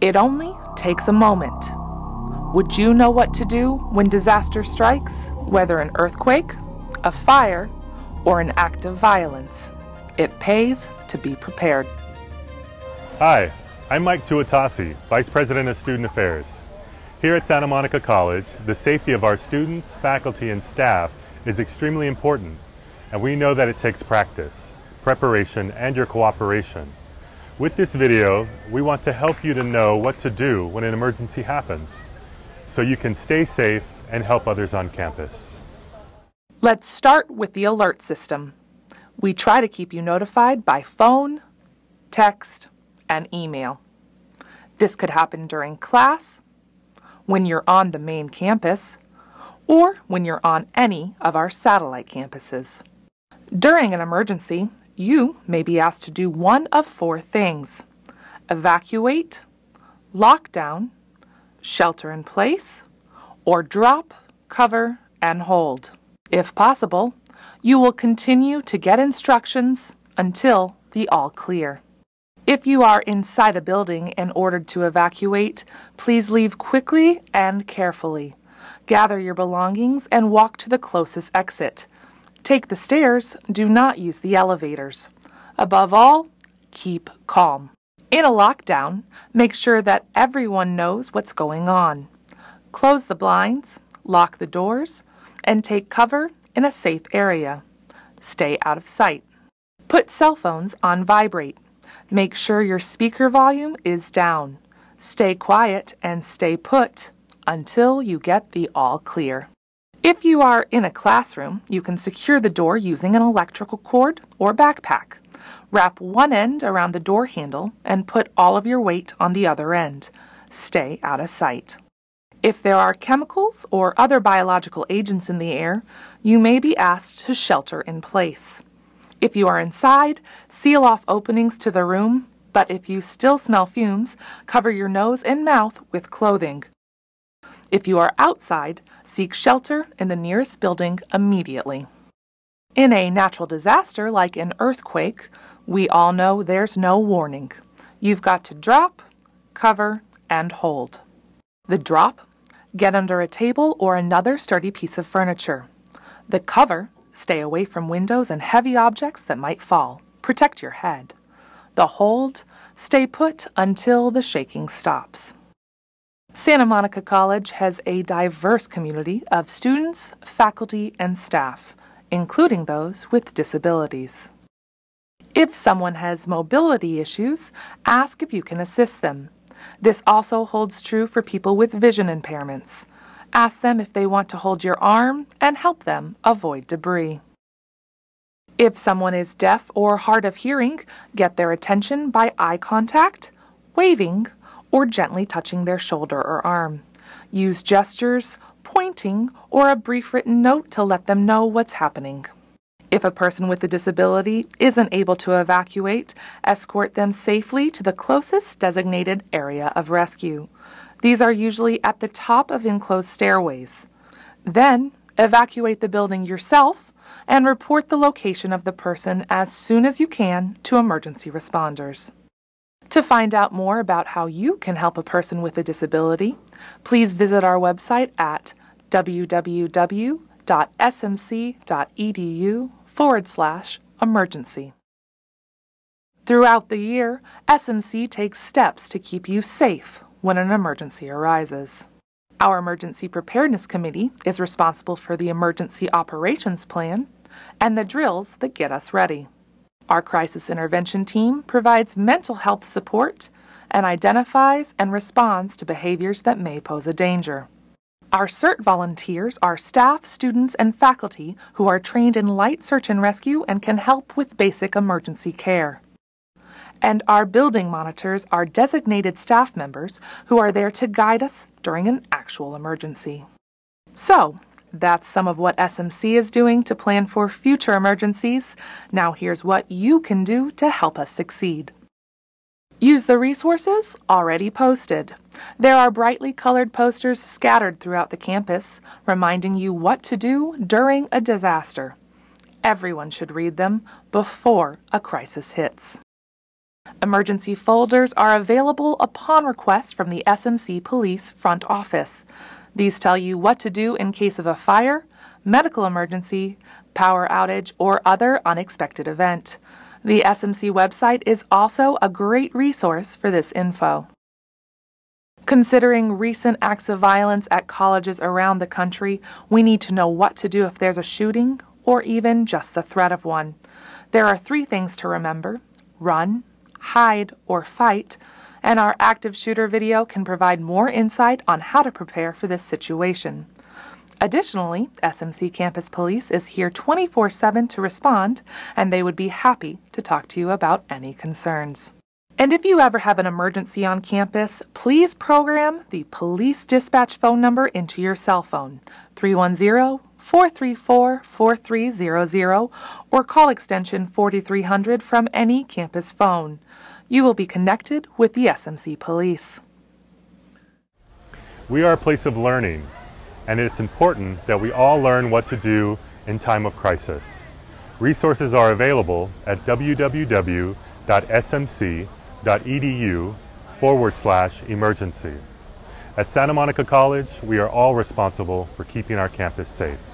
It only takes a moment. Would you know what to do when disaster strikes, whether an earthquake, a fire, or an act of violence? It pays to be prepared. Hi, I'm Mike Tuitasi, Vice President of Student Affairs. Here at Santa Monica College, the safety of our students, faculty, and staff is extremely important, and we know that it takes practice, preparation, and your cooperation. With this video, we want to help you to know what to do when an emergency happens, so you can stay safe and help others on campus. Let's start with the alert system. We try to keep you notified by phone, text, and email. This could happen during class, when you're on the main campus, or when you're on any of our satellite campuses. During an emergency, you may be asked to do one of four things evacuate, lock down, shelter in place, or drop, cover, and hold. If possible, you will continue to get instructions until the all clear. If you are inside a building and ordered to evacuate, please leave quickly and carefully. Gather your belongings and walk to the closest exit. Take the stairs, do not use the elevators. Above all, keep calm. In a lockdown, make sure that everyone knows what's going on. Close the blinds, lock the doors, and take cover in a safe area. Stay out of sight. Put cell phones on vibrate. Make sure your speaker volume is down. Stay quiet and stay put until you get the all clear. If you are in a classroom, you can secure the door using an electrical cord or backpack. Wrap one end around the door handle and put all of your weight on the other end. Stay out of sight. If there are chemicals or other biological agents in the air, you may be asked to shelter in place. If you are inside, seal off openings to the room, but if you still smell fumes, cover your nose and mouth with clothing. If you are outside, seek shelter in the nearest building immediately. In a natural disaster like an earthquake, we all know there's no warning. You've got to drop, cover, and hold. The drop, get under a table or another sturdy piece of furniture. The cover, stay away from windows and heavy objects that might fall. Protect your head. The hold, stay put until the shaking stops. Santa Monica College has a diverse community of students, faculty, and staff, including those with disabilities. If someone has mobility issues, ask if you can assist them. This also holds true for people with vision impairments. Ask them if they want to hold your arm and help them avoid debris. If someone is deaf or hard of hearing, get their attention by eye contact, waving, or gently touching their shoulder or arm. Use gestures, pointing, or a brief written note to let them know what's happening. If a person with a disability isn't able to evacuate, escort them safely to the closest designated area of rescue. These are usually at the top of enclosed stairways. Then, evacuate the building yourself and report the location of the person as soon as you can to emergency responders. To find out more about how you can help a person with a disability, please visit our website at www.smc.edu forward slash emergency. Throughout the year, SMC takes steps to keep you safe when an emergency arises. Our Emergency Preparedness Committee is responsible for the Emergency Operations Plan and the drills that get us ready. Our crisis intervention team provides mental health support and identifies and responds to behaviors that may pose a danger. Our CERT volunteers are staff, students, and faculty who are trained in light search and rescue and can help with basic emergency care. And our building monitors are designated staff members who are there to guide us during an actual emergency. So, that's some of what SMC is doing to plan for future emergencies. Now here's what you can do to help us succeed. Use the resources already posted. There are brightly colored posters scattered throughout the campus reminding you what to do during a disaster. Everyone should read them before a crisis hits. Emergency folders are available upon request from the SMC Police front office. These tell you what to do in case of a fire, medical emergency, power outage, or other unexpected event. The SMC website is also a great resource for this info. Considering recent acts of violence at colleges around the country, we need to know what to do if there's a shooting or even just the threat of one. There are three things to remember run, hide, or fight, and our active shooter video can provide more insight on how to prepare for this situation. Additionally, SMC Campus Police is here 24 7 to respond, and they would be happy to talk to you about any concerns. And if you ever have an emergency on campus, please program the police dispatch phone number into your cell phone 310 434 4300 or call extension 4300 from any campus phone. You will be connected with the SMC Police. We are a place of learning and it's important that we all learn what to do in time of crisis. Resources are available at www.smc.edu forward slash emergency. At Santa Monica College, we are all responsible for keeping our campus safe.